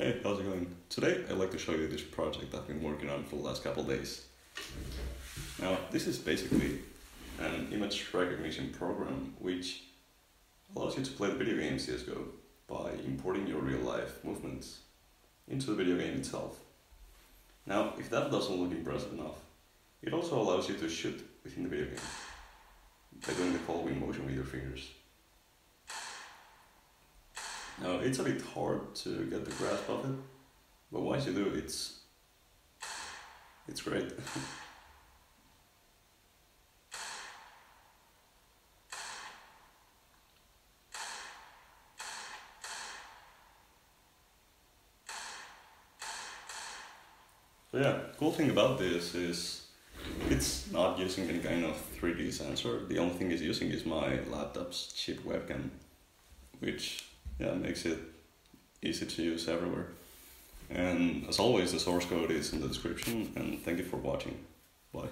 Hey, how's it going? Today I'd like to show you this project I've been working on for the last couple days. Now, this is basically an image recognition program which allows you to play the video game CSGO by importing your real life movements into the video game itself. Now, if that doesn't look impressive enough, it also allows you to shoot within the video game by doing the following motion with your fingers. Now, it's a bit hard to get the grasp of it, but once you do, it's it's great. So yeah, cool thing about this is it's not using any kind of 3D sensor. The only thing it's using is my laptop's cheap webcam, which yeah makes it easy to use everywhere. And as always, the source code is in the description. And thank you for watching. Bye.